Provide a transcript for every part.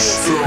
Strong.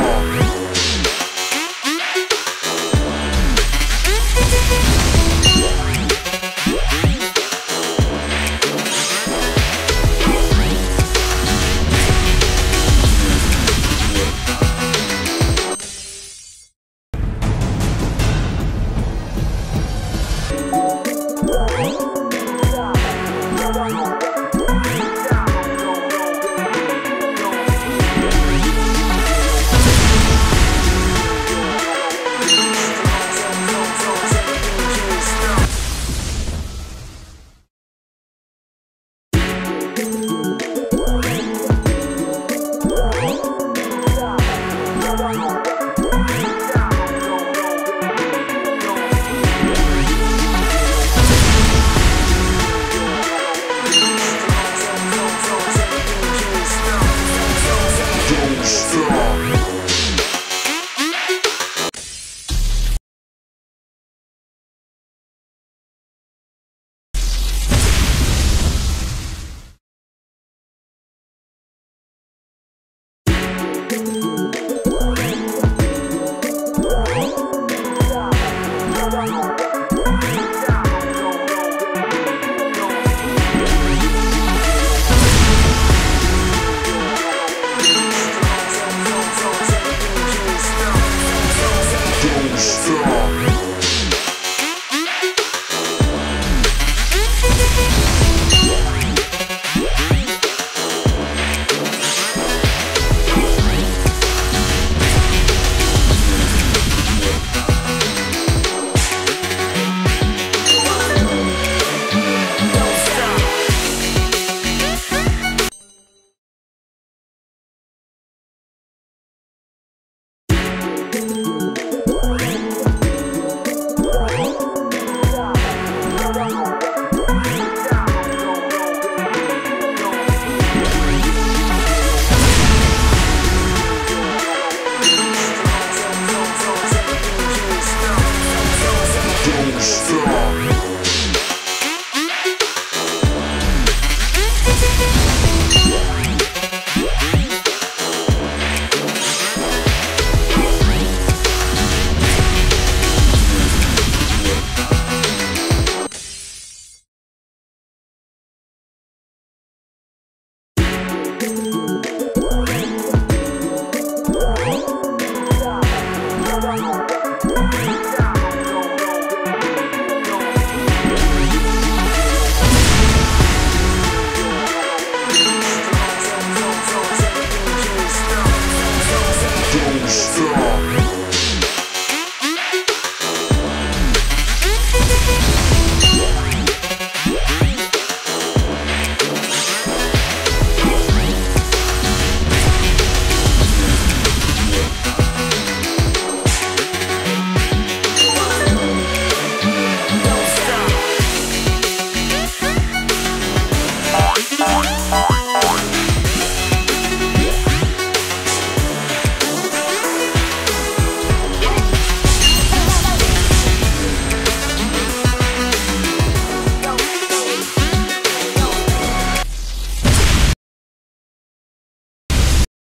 Bye.